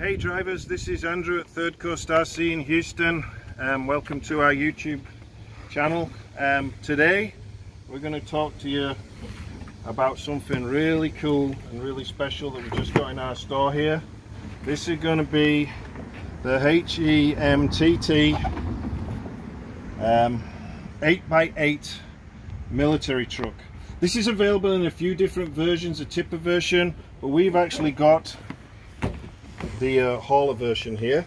Hey drivers, this is Andrew at Third Coast RC in Houston. Um, welcome to our YouTube channel. Um, today we're going to talk to you about something really cool and really special that we just got in our store here. This is going to be the HEMTT um, 8x8 military truck. This is available in a few different versions, a tipper version, but we've actually got the uh, hauler version here.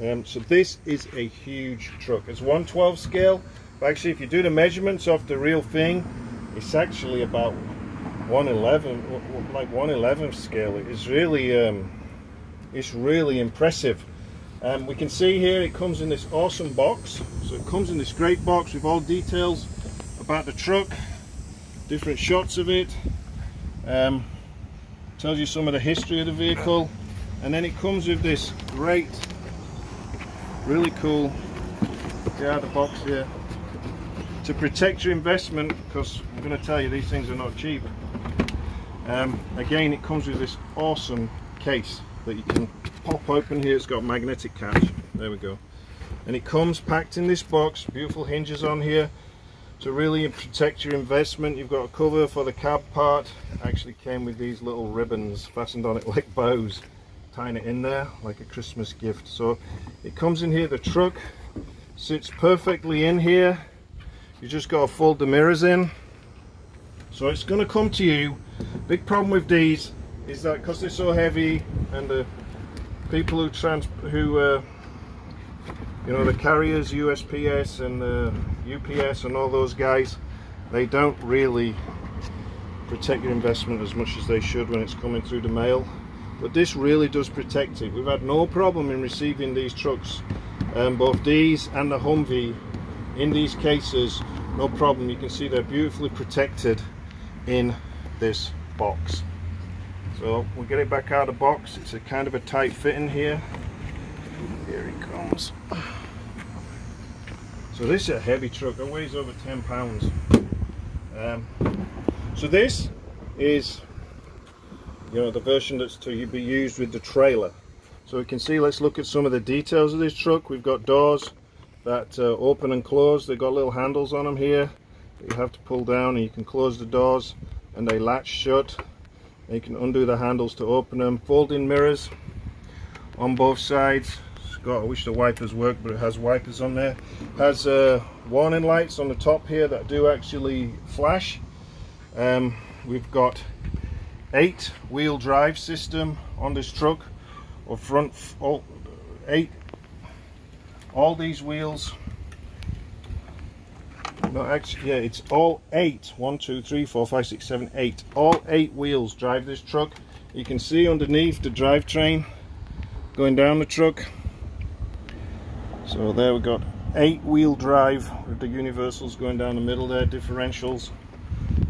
Um, so this is a huge truck. It's 112 scale. But actually, if you do the measurements of the real thing, it's actually about 111, like 111 scale. It's really, um, it's really impressive. Um, we can see here it comes in this awesome box. So it comes in this great box with all details about the truck, different shots of it. Um, tells you some of the history of the vehicle and then it comes with this great really cool the box here. To protect your investment because I'm going to tell you these things are not cheap. Um, again it comes with this awesome case that you can pop open here. It's got magnetic catch there we go. And it comes packed in this box beautiful hinges on here to really protect your investment. You've got a cover for the cab part. Actually came with these little ribbons fastened on it like bows tying it in there like a Christmas gift. So it comes in here the truck sits perfectly in here. You just got to fold the mirrors in. So it's going to come to you. Big problem with these is that because they're so heavy and the people who trans who uh, you know the carriers USPS and the UPS and all those guys they don't really protect your investment as much as they should when it's coming through the mail but this really does protect it. We've had no problem in receiving these trucks um, both these and the Humvee. In these cases no problem. You can see they're beautifully protected in this box. So we'll get it back out of the box. It's a kind of a tight fit in here. Here he comes. So this is a heavy truck. It weighs over 10 pounds. Um, so this is, you know, the version that's to be used with the trailer. So we can see, let's look at some of the details of this truck. We've got doors that uh, open and close. They've got little handles on them here that you have to pull down and you can close the doors and they latch shut. And you can undo the handles to open them. Folding mirrors on both sides got I wish the wipers work but it has wipers on there has uh, warning lights on the top here that do actually flash um, we've got eight wheel drive system on this truck or front all eight all these wheels. No actually yeah it's all eight. One two three four five six seven eight. All eight wheels drive this truck. You can see underneath the drivetrain going down the truck. So there we've got eight wheel drive with the universals going down the middle there, differentials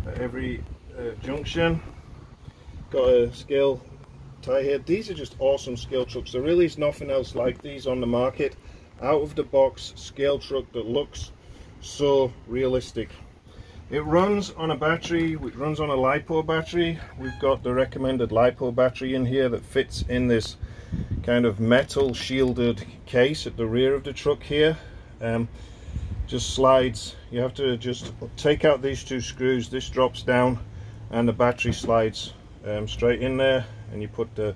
at every uh, junction. Got a scale tie here. These are just awesome scale trucks. There really is nothing else like these on the market. Out of the box scale truck that looks so realistic. It runs on a battery, it runs on a LiPo battery. We've got the recommended LiPo battery in here that fits in this kind of metal shielded case at the rear of the truck here um, just slides you have to just take out these two screws this drops down and the battery slides um, straight in there and you put the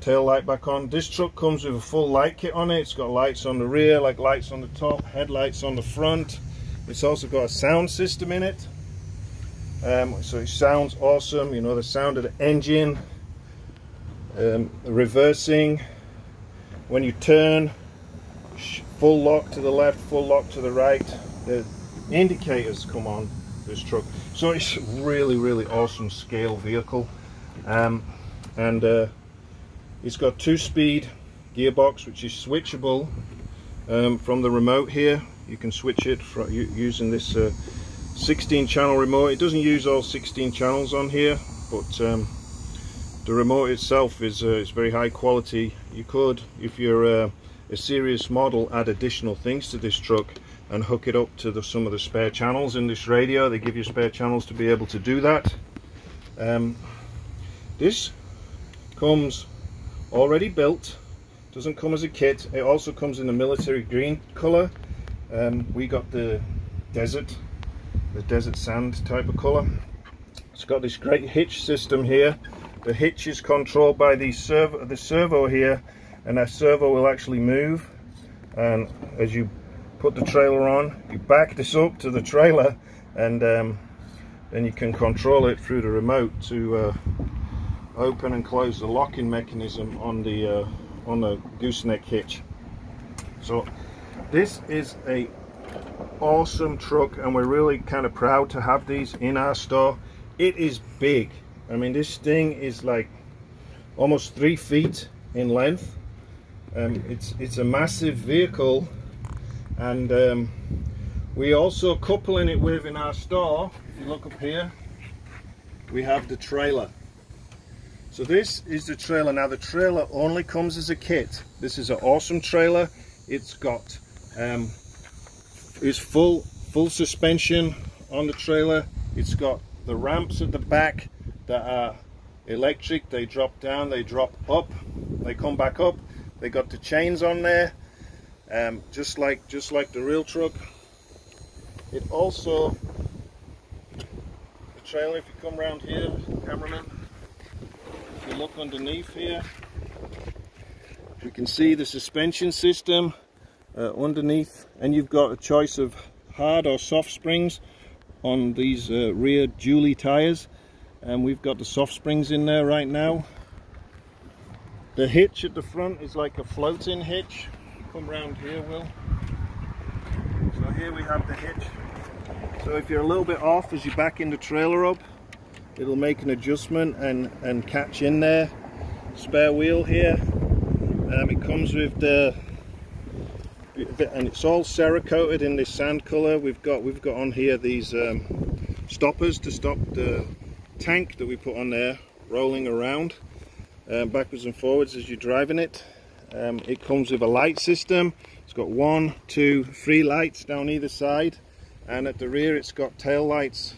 tail light back on. This truck comes with a full light kit on it. It's got lights on the rear like lights on the top headlights on the front. It's also got a sound system in it. Um, so it sounds awesome. You know the sound of the engine um, reversing. When you turn full lock to the left full lock to the right the indicators come on this truck. So it's really really awesome scale vehicle um, and uh, it's got two speed gearbox which is switchable um, from the remote here. You can switch it for, using this uh, 16 channel remote. It doesn't use all 16 channels on here but um, the remote itself is uh, is very high quality. You could if you're uh, a serious model add additional things to this truck and hook it up to the, some of the spare channels in this radio. They give you spare channels to be able to do that. Um, this comes already built doesn't come as a kit. It also comes in the military green color um, we got the desert the desert sand type of color it's got this great hitch system here. The hitch is controlled by the servo the servo here and that servo will actually move. And as you put the trailer on you back this up to the trailer and um, then you can control it through the remote to uh, open and close the locking mechanism on the uh, on the gooseneck hitch. So this is a awesome truck and we're really kind of proud to have these in our store. It is big. I mean this thing is like almost three feet in length. Um, it's it's a massive vehicle and um, we also coupling it with in our store if you look up here we have the trailer so this is the trailer. Now the trailer only comes as a kit. This is an awesome trailer. It's got um, it's full full suspension on the trailer. It's got the ramps at the back that are electric. They drop down, they drop up, they come back up. They got the chains on there, um, just like just like the real truck. It also the trailer. If you come around here, cameraman look underneath here, you can see the suspension system uh, underneath and you've got a choice of hard or soft springs on these uh, rear dually tires and we've got the soft springs in there right now. The hitch at the front is like a floating hitch. Come round here, Will. So here we have the hitch. So if you're a little bit off as you back in the trailer up, it'll make an adjustment and and catch in there. Spare wheel here. Um, it comes with the and it's all cerakoted in this sand color we've got we've got on here these um, stoppers to stop the tank that we put on there rolling around um, backwards and forwards as you're driving it. Um, it comes with a light system. It's got one two three lights down either side. And at the rear it's got tail lights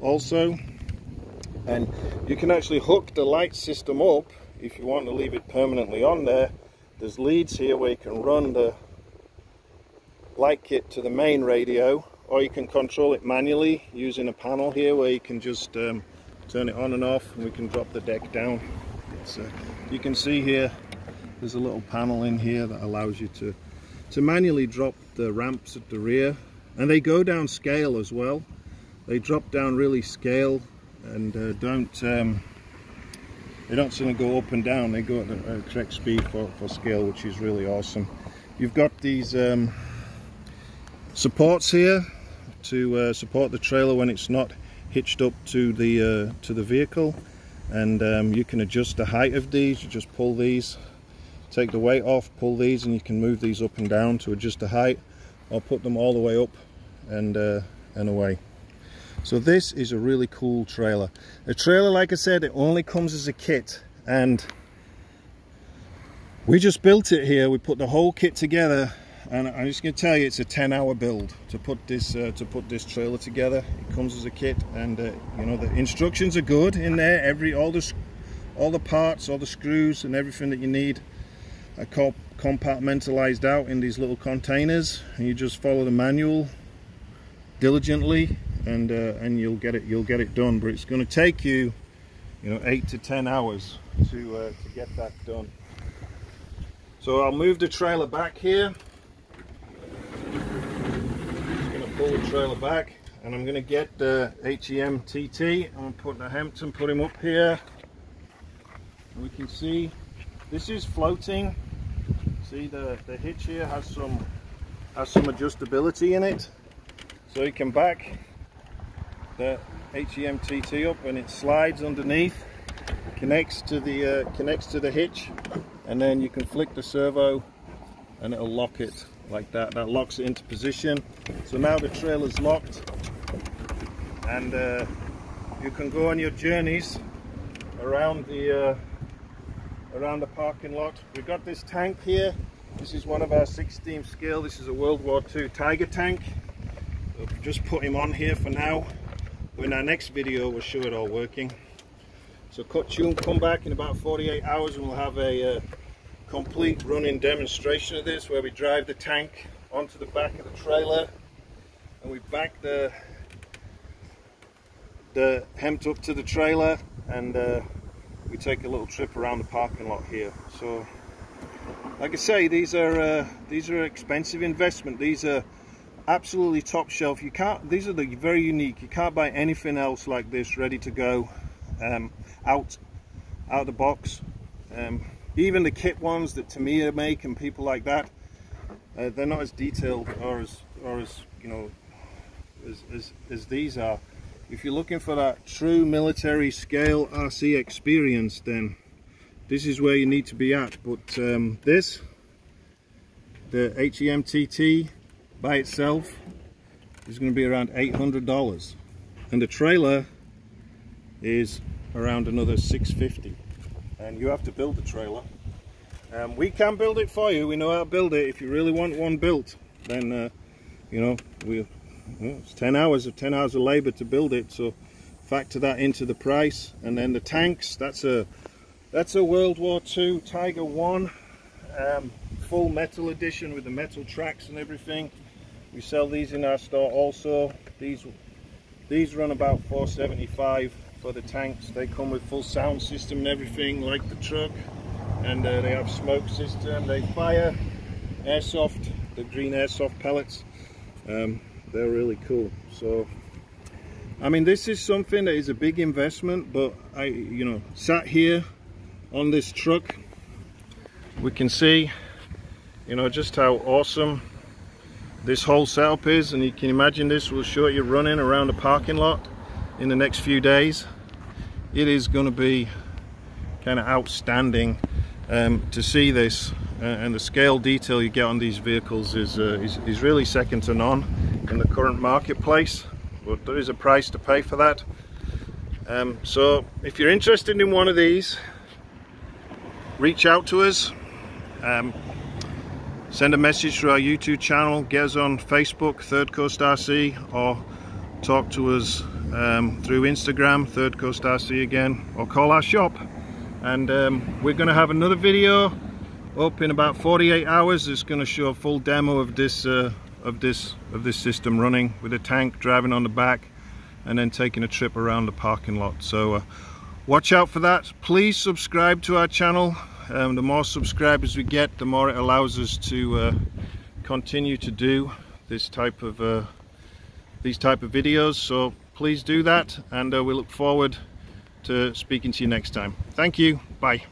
also and you can actually hook the light system up if you want to leave it permanently on there. There's leads here where you can run the light kit to the main radio or you can control it manually using a panel here where you can just um, turn it on and off and we can drop the deck down. Uh, you can see here there's a little panel in here that allows you to to manually drop the ramps at the rear. And they go down scale as well. They drop down really scale and uh, don't um, they don't suddenly go up and down. They go at the correct speed for, for scale which is really awesome. You've got these um, supports here to uh, support the trailer when it's not hitched up to the uh, to the vehicle. And um, you can adjust the height of these. You just pull these take the weight off pull these and you can move these up and down to adjust the height or put them all the way up and uh, and away so this is a really cool trailer. A trailer, like I said, it only comes as a kit and we just built it here. We put the whole kit together and I'm just going to tell you it's a 10 hour build to put this uh, to put this trailer together. It comes as a kit and uh, you know the instructions are good in there. Every all the all the parts, all the screws and everything that you need are compartmentalized out in these little containers and you just follow the manual diligently and uh, and you'll get it you'll get it done. But it's going to take you you know eight to ten hours to uh, to get that done. So I'll move the trailer back here. Just going to pull the trailer back and I'm going to get the HEMTT I'm going to put the Hampton put him up here. And we can see this is floating. See the the hitch here has some has some adjustability in it. So you can back the HEMTT up and it slides underneath connects to the uh, connects to the hitch and then you can flick the servo and it'll lock it like that. That locks it into position. So now the trailer's locked and uh, you can go on your journeys around the uh, around the parking lot. We've got this tank here. This is one of our 16 scale. This is a World War II Tiger tank. We'll just put him on here for now in our next video we'll show it all working. So cut tune come back in about 48 hours and we'll have a uh, complete running demonstration of this where we drive the tank onto the back of the trailer and we back the the HEMTT up to the trailer and uh, we take a little trip around the parking lot here. So like I say these are uh, these are expensive investment. These are absolutely top shelf. You can't these are the very unique. You can't buy anything else like this ready to go um, out out of the box. Um, even the kit ones that Tamiya make and people like that uh, they're not as detailed or as or as you know as, as, as these are. If you're looking for that true military scale RC experience then this is where you need to be at. But um, this the HEMTT by itself is going to be around $800 and the trailer is around another 650 and you have to build the trailer. Um, we can build it for you. We know how to build it. If you really want one built then uh, you know we well, it's 10 hours of 10 hours of labor to build it. So factor that into the price. And then the tanks that's a that's a World War II Tiger 1 um, full metal edition with the metal tracks and everything we sell these in our store also. These these run about 475 for the tanks. They come with full sound system and everything like the truck. And uh, they have smoke system they fire airsoft the green airsoft pellets. Um, they're really cool. So I mean this is something that is a big investment but I you know sat here on this truck. We can see you know just how awesome this whole setup is and you can imagine this will show you running around a parking lot in the next few days. It is going to be kind of outstanding um, to see this uh, and the scale detail you get on these vehicles is, uh, is, is really second to none in the current marketplace but there is a price to pay for that. Um, so if you're interested in one of these reach out to us. Um, send a message through our YouTube channel get us on Facebook Third Coast RC or talk to us um, through Instagram Third Coast RC again or call our shop. And um, we're going to have another video up in about 48 hours it's going to show a full demo of this uh, of this of this system running with a tank driving on the back and then taking a trip around the parking lot. So uh, watch out for that. Please subscribe to our channel um, the more subscribers we get the more it allows us to uh, continue to do this type of uh, these type of videos. So please do that and uh, we look forward to speaking to you next time. Thank you. Bye